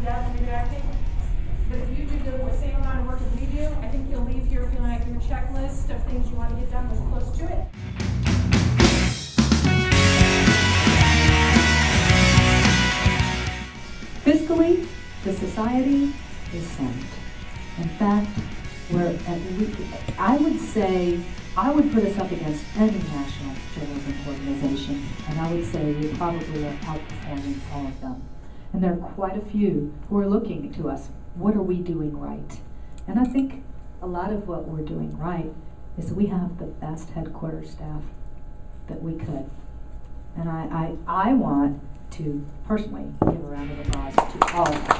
in-depth interacting. But if you do the same amount of work as we do, I think you'll leave here feeling like your checklist of things you want to get done was close to it. Fiscally, the society is sound. In fact, we're at, we, I would say, I would put us up against any national journalism organization, and I would say we probably are outperforming all of them. And there are quite a few who are looking to us, what are we doing right? And I think a lot of what we're doing right is we have the best headquarters staff that we could. And I, I, I want to personally give a round of applause to all of us.